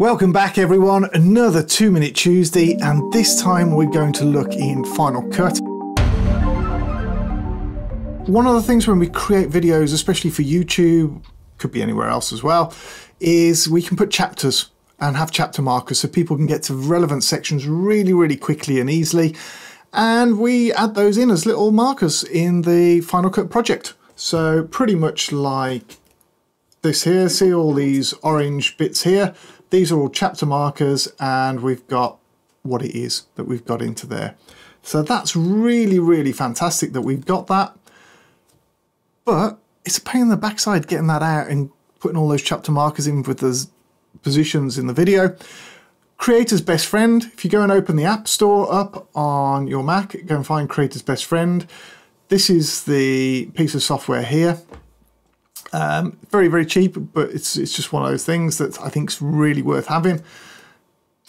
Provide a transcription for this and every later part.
Welcome back everyone, another 2 Minute Tuesday and this time we're going to look in Final Cut. One of the things when we create videos, especially for YouTube, could be anywhere else as well, is we can put chapters and have chapter markers so people can get to relevant sections really, really quickly and easily. And we add those in as little markers in the Final Cut project. So pretty much like this here, see all these orange bits here? These are all chapter markers and we've got what it is that we've got into there. So that's really, really fantastic that we've got that. But it's a pain in the backside getting that out and putting all those chapter markers in with those positions in the video. Creator's Best Friend, if you go and open the App Store up on your Mac, go and find Creator's Best Friend. This is the piece of software here. Um, very, very cheap, but it's, it's just one of those things that I think is really worth having.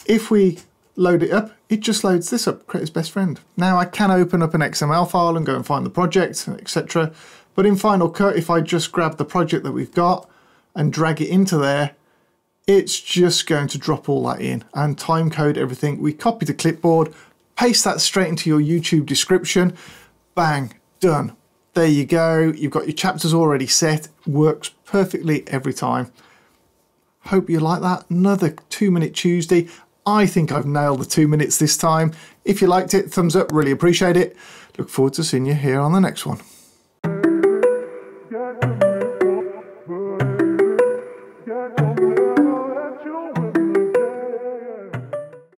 If we load it up, it just loads this up, Creator's Best Friend. Now I can open up an XML file and go and find the project, etc. But in Final Cut, if I just grab the project that we've got and drag it into there, it's just going to drop all that in and time code everything. We copy the clipboard, paste that straight into your YouTube description, bang, done. There you go. You've got your chapters already set. Works perfectly every time. Hope you like that. Another two minute Tuesday. I think I've nailed the two minutes this time. If you liked it, thumbs up, really appreciate it. Look forward to seeing you here on the next one.